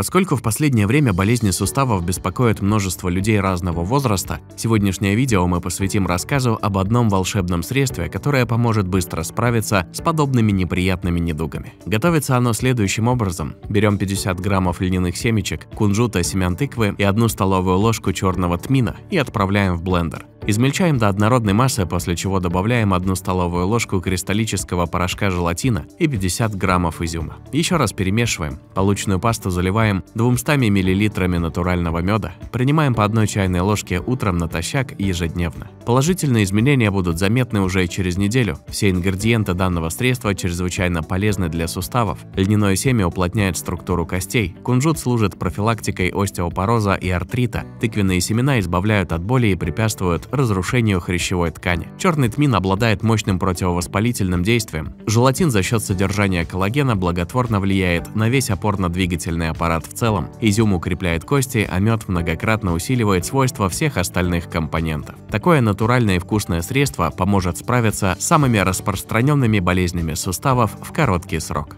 Поскольку в последнее время болезни суставов беспокоят множество людей разного возраста, сегодняшнее видео мы посвятим рассказу об одном волшебном средстве, которое поможет быстро справиться с подобными неприятными недугами. Готовится оно следующим образом. Берем 50 граммов льняных семечек, кунжута, семян тыквы и одну столовую ложку черного тмина и отправляем в блендер. Измельчаем до однородной массы, после чего добавляем 1 столовую ложку кристаллического порошка желатина и 50 граммов изюма. Еще раз перемешиваем. Полученную пасту заливаем 200 мл натурального меда. Принимаем по одной чайной ложке утром натощак ежедневно. Положительные изменения будут заметны уже через неделю. Все ингредиенты данного средства чрезвычайно полезны для суставов. Льняное семя уплотняет структуру костей. Кунжут служит профилактикой остеопороза и артрита. Тыквенные семена избавляют от боли и препятствуют разрушению хрящевой ткани. Черный тмин обладает мощным противовоспалительным действием. Желатин за счет содержания коллагена благотворно влияет на весь опорно-двигательный аппарат в целом. Изюм укрепляет кости, а мед многократно усиливает свойства всех остальных компонентов. Такое натуральное и вкусное средство поможет справиться с самыми распространенными болезнями суставов в короткий срок.